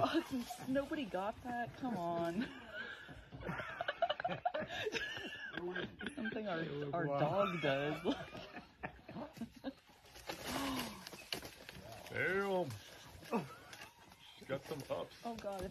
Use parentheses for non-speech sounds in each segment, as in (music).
Fuck, (laughs) nobody got that? Come on. (laughs) Something our, our dog does. (laughs) Damn. Got some pups. oh god.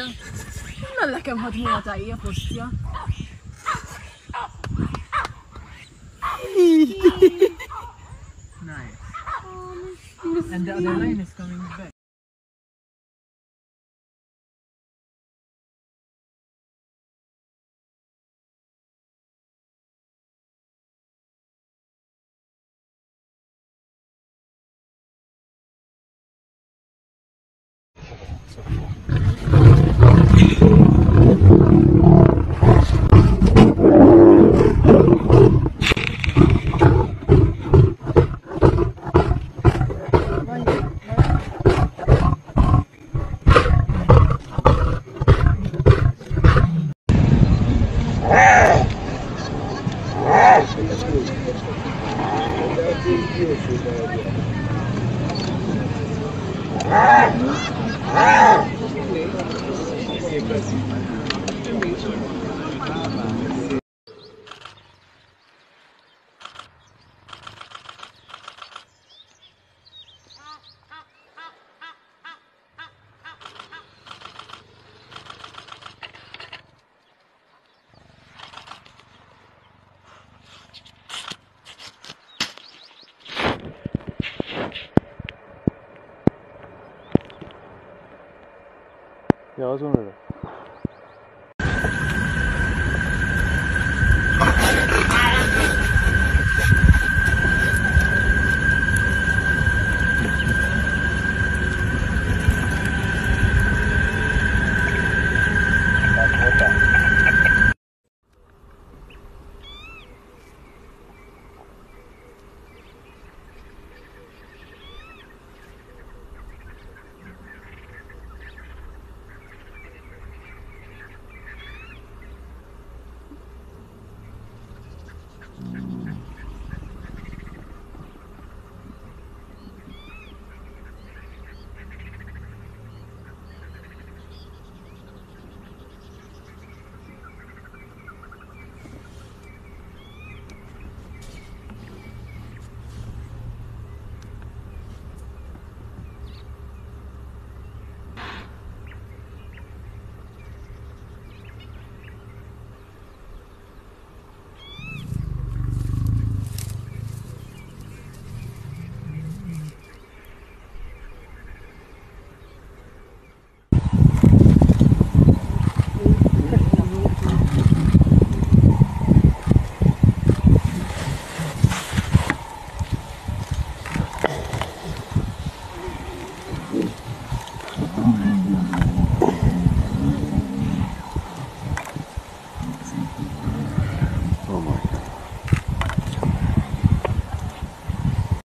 Ostia. Nalla kemm ħadmuha tajjeb, ostia. Nice. And the other line is coming back. Ja, so 标准 so.